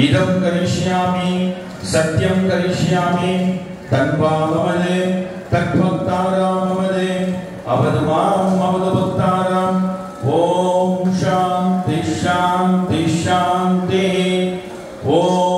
इदं करिष्यामि सत्यं करिष्यामि तत्त्वा ॐ शान्ति शान्ति शान्तिः। ॐ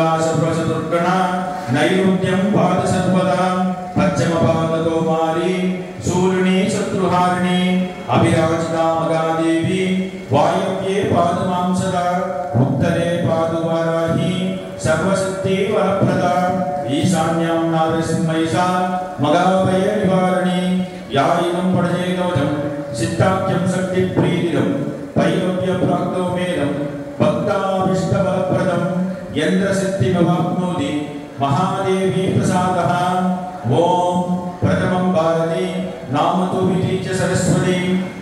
కుంభాసభ్రచతుర్గణ నైరుత్యం పాద సర్వదా పశ్చిమ పాదకౌమారి సూర్యుని శత్రుహారిణి అభిరాజితామగాదేవి వాయవ్యే పాదమాంసద ఉత్తరే పాదువారాహి సర్వశక్తి వరప్రద ఈశాన్యాం నారసింహైషా మగాభయ నివారణి యాయినం పడజే గౌతం సిద్ధాఖ్యం శక్తి ప్రీతిరం వైరవ్య ప్రాగ్దోమేరం భక్తా यन्द्रसिद्धिमवाप्नोति महादेवी प्रसादः ॐ प्रथमं भारती नाम तु विधि च सरस्वती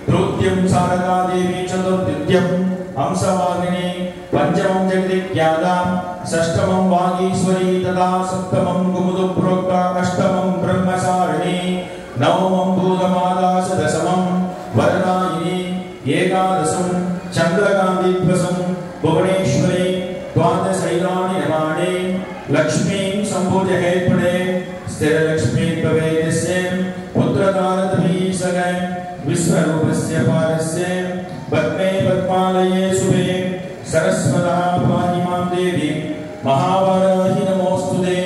तृतीयं शारदा देवी चतुर्दित्यं हंसवाहिनी पञ्चमं जगदिज्ञाता षष्ठमं वागीश्वरी तथा सप्तमं कुमुदप्रोक्ता अष्टमं लक्ष्मीं सम्भुजः पडे स्थिरलक्ष्मी भवेदस्य पुत्रकारतमी सगै विश्वरूपस्य पारस्य पद्मे पद्मालये सरस्वतः पाहि माँ देवी महावाराहि नमोऽस्तु ते।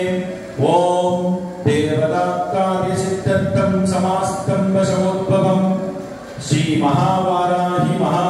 ॐ देवताकार्यसिद्धर्थं समास्तं वशमुद्भवम् श्रीमहावाराहि महावीर्यं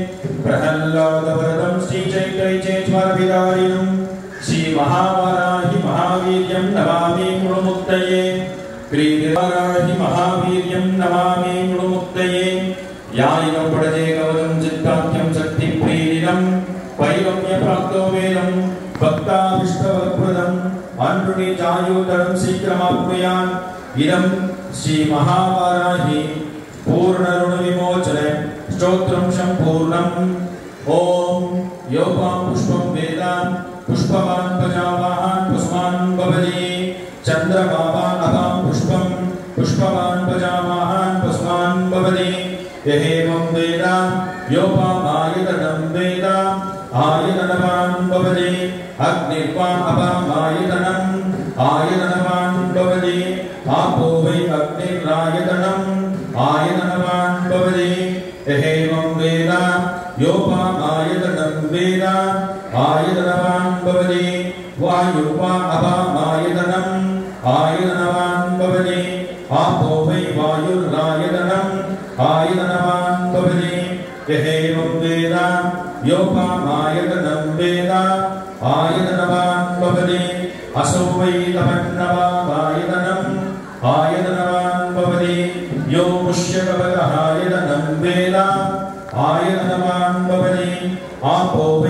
नृणुमुक्तये प्रहल्लादवरदं श्रीचैतैचेश्वरभिदारिणं श्रीमहावाराहि महावीर्यं नमामि नृणुमुक्तये क्रीडिवाराहि महावीर्यं नमामि नृणुमुक्तये यायिनं पडजे कवचं चित्ताख्यं शक्तिप्रीडिनं वैरम्यप्राप्तो वेदं भक्ताविष्टवरप्रदम् अनृणि शीघ्रमाप्नुयान्। इदं श्रीमहावाराहि पूर्णऋणविमोचने स्तोत्रं सम्पूर्णम् ॐ योपां पुष्पं वेदान् पुष्पवान् प्रजावान् पुष्पान् भवति। चन्द्रमावान् अपां पुष्पं पुष्पवान् प्रजावान् पुष्पान् भवति। यहेवं वेद योपामायतनं वेद आयतनवान् भवति। अग्निर्वान् अपामायतनम् आयतनवान् भवति। आपो वै अग्निरायतनम् आयतनवान् भवति। वायुर्वा अपामायतनम् आयतनवान् भवति। आपो वै वायुरायतनम् आयतनवान् भवति। यहेवं वेद। योपामायतनं वेद। आयतनवान् भवति। असौ वै तमन्नवामायतनम् आयतनवान् भवति। यो पुष्यकवकः आयतनं वेद। आयतनवान् भवति। आपो वै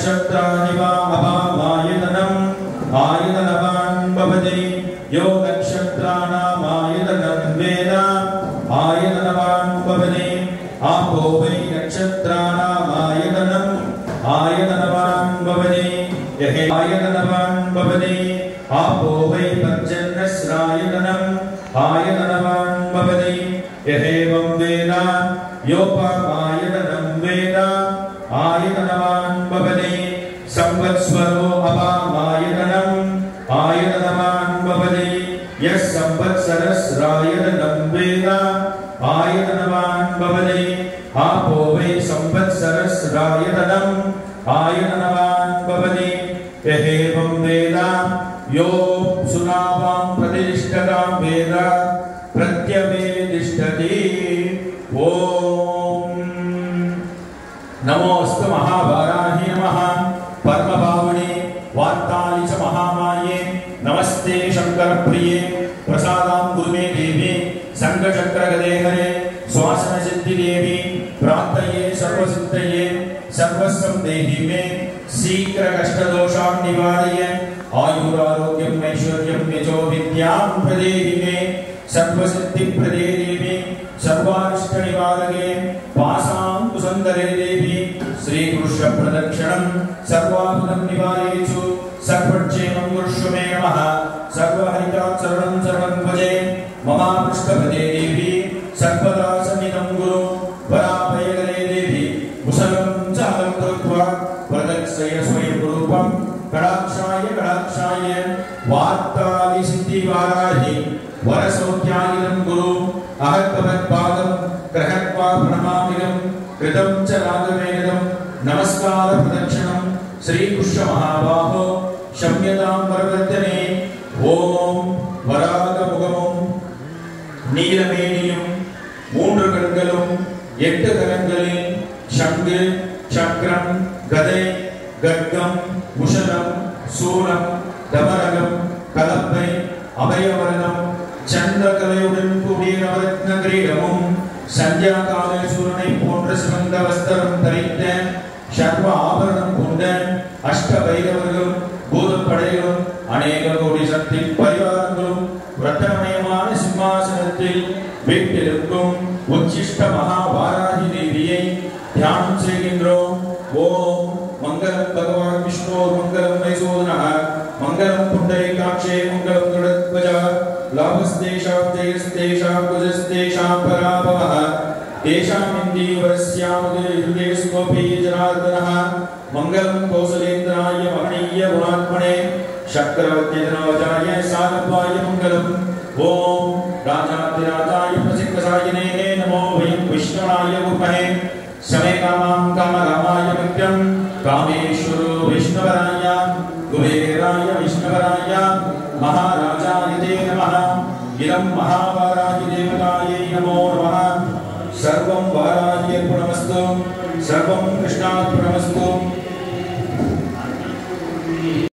नक्षत्राणि वा आयतनवान् भवति। यो नक्षत्राणामायतनं वेद आयतनवान् भवति। आपो वै नक्षत्राणामायतनम्। आयतनवान् भवति। यहे आयतनवान् भवति। आपो वै पर्जन्यस्रायतनम् आयतनवान् भवति। वेद। योपमायतनं वेद आयतनवान् भवति संवत्सरो अपामायतनम्। आयतनवान् भवति यः संवत्सरस्रायतनं वेद आयतनवान् भवति आपो वै संवत्सरस्रायतनम् आयतनवान् सर्वस्वं शीघ्र कष्ट शीघ्रकष्टदोषान् निवारय। आयुरारोग्यम् ऐश्वर्यं, यजो विद्यां प्रदेहि मे सर्वसिद्धिप्रदे देवी सर्वारिष्टनिवारके पासां कुसन्दरे देवी श्रीकृष्णप्रदक्षिणं सर्वाभुतं निवारयेषु, सर्वक्षेमं कुरुष्व मे नमः। स्वय स्वयं रूपं कडाक्षाय कडाक्षाय वार्तादि सिद्धिवाराहि वरसौख्यायिनं गुरु अहत्पदपादं ग्रहत्वा प्रणमामिदं कृतं च रागवेदं, नमस्कारप्रदक्षिणं, श्रीकृष्णमहाबाहो, शम्यतां वरवर्धने ஓம் வராக முகமும் நீலமேனியும் மூன்று கண்களும் எட்டு கரங்களில் சங்கு சக்கரம் கதை கர்க்கம் முஷலம் சூரம் தமரகம் கலப்பை அபயவரணம் சந்த கலையுடன் கூடிய நவரத்ன கிரீடமும் சந்தியா காலேஸ்வரனை போன்ற சிவந்த வஸ்திரம் தரித்த சர்வ ஆபரணம் கொண்ட அஷ்ட பைரவர்களும் பூதப்படைகளும் அநேக கோடி சக்தி பரிவாரங்களும் ரத்தனமயமான சிம்மாசனத்தில் வீட்டிலிருக்கும் உச்சிஷ்ட மகாபாராகி मैसूरः मङ्गलं पुण्डरीकाक्षे मङ्गलं गरुडध्वजः लाभस्तेषां जयस्तेषां कुजस्तेषां पराभवः। तेषामिन्दीवरस्यामुदयहृदयस्वपि जनार्दनः। मङ्गलं कौसलेन्द्राय महनीय गुणात्मने। शक्रवर्त्यधनवजाय सानपाय मङ्गलम्। ॐ राजातिराजाय प्रसिद्धसायिने नमो वयं विष्णुनाय गुपहे शमे कामां कामकामाय नित्यं कामेश्वरो विष्णुवराय कुबेराय विष्णुवराय, महाराजाय ते नमः। इदं महावाराय देवतायै नमो नमः। सर्वं वाराय वाराह्यर्पणमस्तु सर्वं कृष्णार्पणमस्तु।